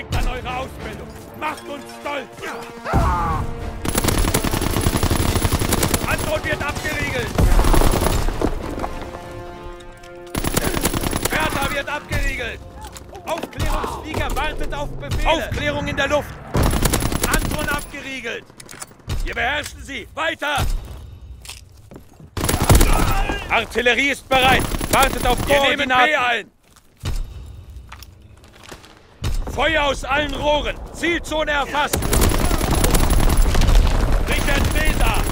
Denkt an eure Ausbildung. Macht uns stolz. Anton wird abgeriegelt. Bertha wird abgeriegelt. Aufklärungsflieger wartet auf Befehle. Aufklärung in der Luft. Anton abgeriegelt. Wir beherrschen sie. Weiter. Artillerie ist bereit. Wartet auf Koordinaten. Wir nehmen B ein. Feuer aus allen Rohren. Zielzone erfasst. Richard Cäsar.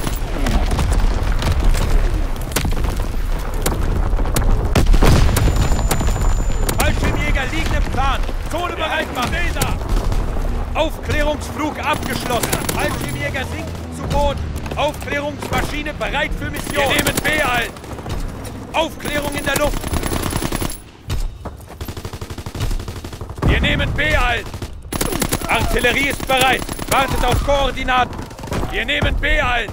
Fallschirmjäger liegen im Plan. Zone bereit machen. Cäsar. Aufklärungsflug abgeschlossen. Fallschirmjäger sinken zu Boden. Aufklärungsmaschine bereit für Mission. Wir nehmen B ein. Aufklärung in der Luft. Wir nehmen B ein. Artillerie ist bereit. Wartet auf Koordinaten. Wir nehmen B ein.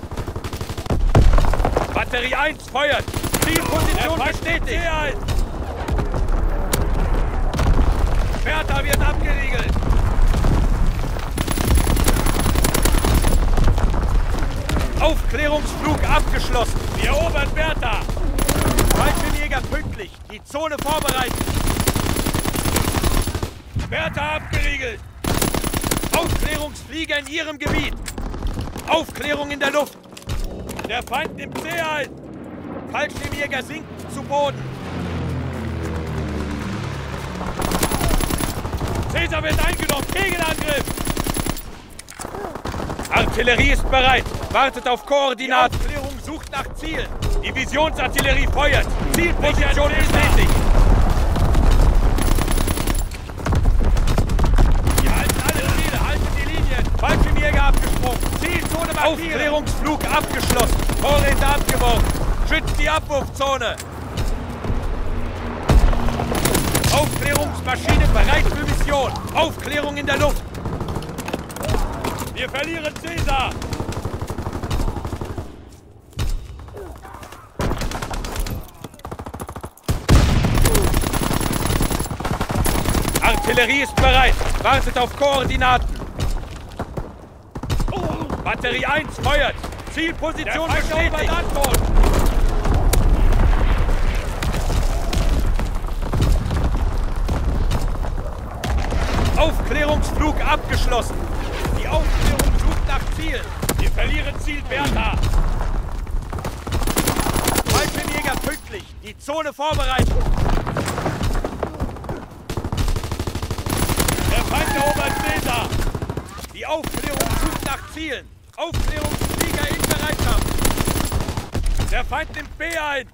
Batterie 1 feuert. Zielposition bestätigt. C ein. Bertha wird abgeriegelt. Aufklärungsflug abgeschlossen. Wir erobern Bertha. Fallschirmjäger pünktlich. Die Zone vorbereitet. Bertha abgeriegelt. Aufklärungsflieger in Ihrem Gebiet. Aufklärung in der Luft. Der Feind nimmt ein. Fallschirmjäger sinken zu Boden. Caesar wird eingenommen. Gegenangriff. Artillerie ist bereit. Wartet auf Koordinaten. Die Aufklärung sucht nach Zielen. Divisionsartillerie feuert. Zielposition bestätigt. Wir halten alle Ziele. Halten die Linien. Abgesprungen. Zielzone markieren. Aufklärungsflug abgeschlossen. Vorräte abgeworfen. Schützt die Abwurfzone. Aufklärungsmaschine bereit für Mission. Aufklärung in der Luft. Wir verlieren Caesar. Artillerie ist bereit. Wartet auf Koordinaten. Batterie 1 feuert. Zielposition bestätigt. Aufklärungsflug abgeschlossen. Die Aufklärung sucht nach Zielen. Wir verlieren Ziel Bertha. Fallschirmjäger pünktlich. Die Zone vorbereitet. Der Feind erobert Caesar. Die Aufklärung sucht nach Zielen. Aufklärungsflieger in Bereitschaft. Der Feind nimmt B ein.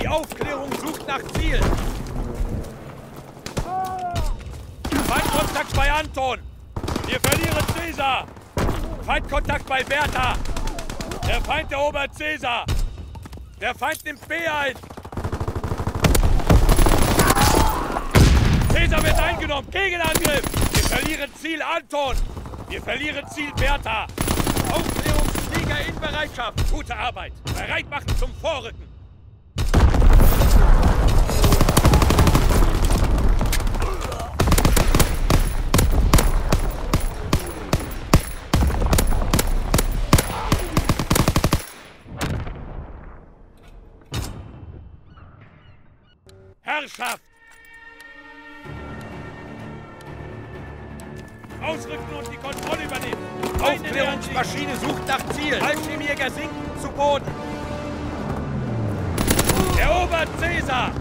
Die Aufklärung sucht nach Zielen. Feindkontakt bei Anton. Wir verlieren Caesar. Feindkontakt bei Bertha. Der Feind erobert Caesar. Der Feind nimmt B ein. Eingenommen. Gegenangriff. Wir verlieren Ziel Anton. Wir verlieren Ziel Bertha. Aufklärungsflieger in Bereitschaft. Gute Arbeit. Bereit machen zum Vorrücken. Herrschaft! Ausrücken und die Kontrolle übernehmen! Aufklärungsmaschine sucht nach Ziel! Fallschirmjäger sinken zu Boden! Erobert Caesar!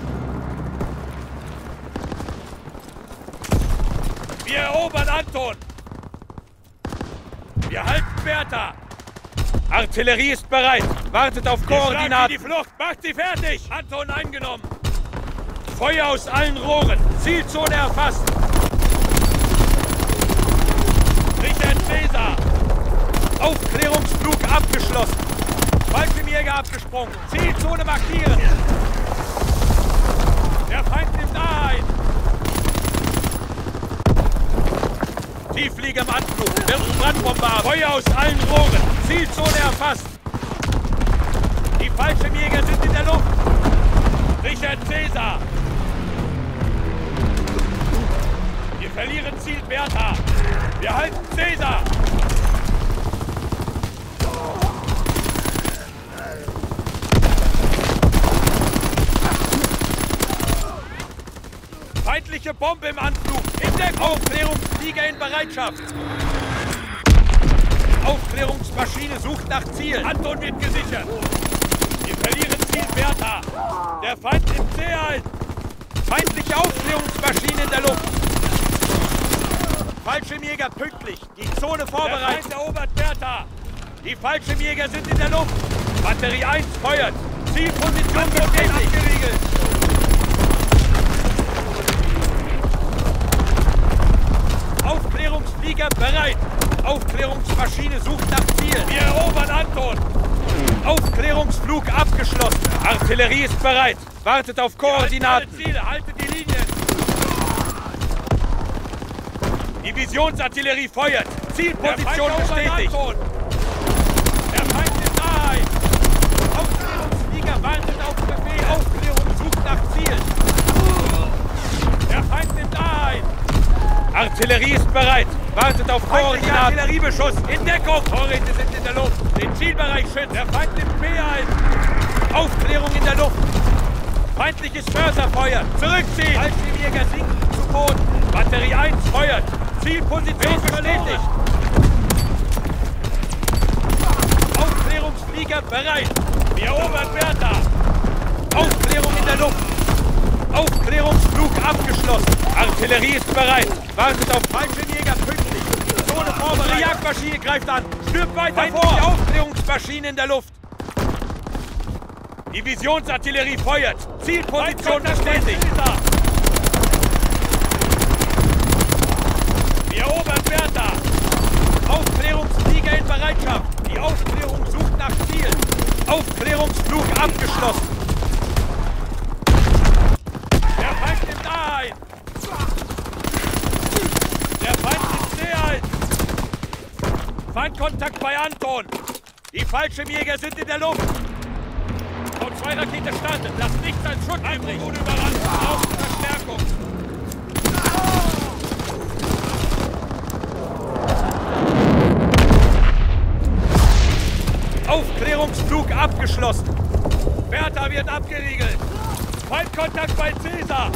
Wir erobern Anton! Wir halten Bertha! Artillerie ist bereit! Wartet auf Koordinaten! die Flucht! Macht sie fertig! Anton eingenommen! Feuer aus allen Rohren! Zielzone erfasst! Richard Caesar! Aufklärungsflug abgeschlossen! Fallschirmjäger abgesprungen! Zielzone markieren! Der Feind nimmt A ein! Tiefflieger im Anflug! Wird Brandbombe ab! Feuer aus allen Rohren! Zielzone erfasst! Die Fallschirmjäger Sichert Cäsar! Wir verlieren Ziel Bertha! Wir halten Cäsar! Feindliche Bombe im Anflug! In der Aufklärungsflieger in Bereitschaft! Aufklärungsmaschine sucht nach Ziel. Anton wird gesichert. Wir verlieren Ziel Bertha. Der Feind C ein. Feindliche Aufklärungsmaschine in der Luft. Fallschirmjäger pünktlich. Die Zone vorbereitet. Der Feind erobert Bertha. Die Fallschirmjäger sind in der Luft. Batterie 1 feuert. Zielposition bestätigt. Abgeriegelt. Aufklärungsflieger bereit. Aufklärungsmaschine sucht nach Ziel. Wir erobern Anton. Aufklärungsflug abgeschlossen. Artillerie ist bereit. Wartet auf Koordinaten. Ziele. Haltet die Linien. Divisionsartillerie feuert. Zielposition bestätigt. Artillerie ist bereit. Wartet auf Koordinaten. Artilleriebeschuss. In Deckung. Vorräte sind in der Luft. Den Zielbereich schützt. Der Feind nimmt B ein. Aufklärung in der Luft. Feindliches Mörserfeuer. Zurückziehen. Fallschirmjäger sinken zu Boden. Batterie 1 feuert. Zielposition bestätigt. Aufklärungsflieger bereit. Wir erobern Bertha. Aufklärung in der Luft. Abgeschlossen. Artillerie ist bereit. Wartet auf Fallschirmjäger pünktlich. Zone vorbereitet. Die Jagdmaschine greift an. Stirbt weiter Feindliche vor. Aufklärungsmaschine in der Luft. Divisionsartillerie feuert. Zielposition bestätigt. Wir erobern Bertha. Aufklärungsflieger in Bereitschaft. Die Aufklärung sucht nach Ziel. Aufklärungsflug abgeschlossen. Feindkontakt bei Anton. Die Fallschirmjäger sind in der Luft. Und zwei Rakete startet. Lass nichts als Schutt übrig. Gut überrannt. Auf Verstärkung. Aufklärungsflug abgeschlossen. Bertha wird abgeriegelt. Feindkontakt bei Cäsar.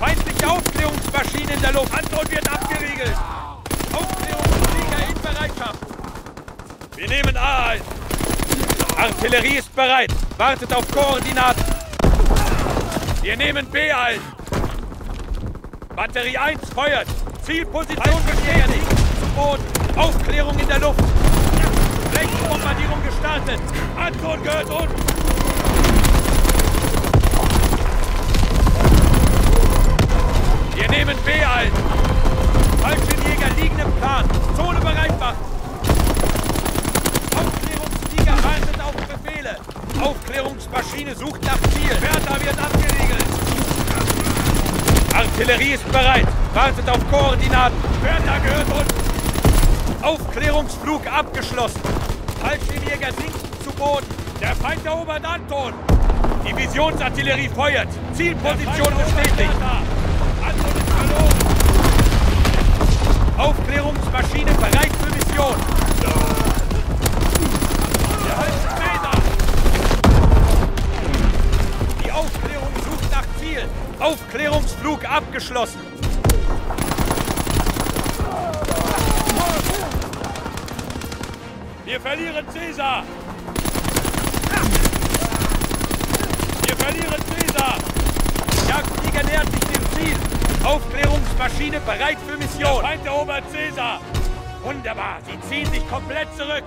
Feindliche Aufklärungsmaschine in der Luft. Anton wird abgeriegelt. Aufklärungsflieger in Bereitschaft. Wir nehmen A ein. Artillerie ist bereit. Wartet auf Koordinaten. Wir nehmen B ein. Batterie 1 feuert. Zielposition bestätigt. Zu Boden. Aufklärung in der Luft. Flächenbombardierung gestartet. Anton gehört uns. Artillerie ist bereit. Wartet auf Koordinaten. Bertha gehört uns. Aufklärungsflug abgeschlossen. Fallschirmjäger sinken zu Boden. Der Feind erobert Anton. Divisionsartillerie feuert. Zielposition bestätigt. Abgeschlossen. Wir verlieren Cäsar. Wir verlieren Cäsar. Jagdflieger nähert sich dem Ziel. Aufklärungsmaschine bereit für Mission. Der Feind erobert Cäsar. Wunderbar. Sie ziehen sich komplett zurück.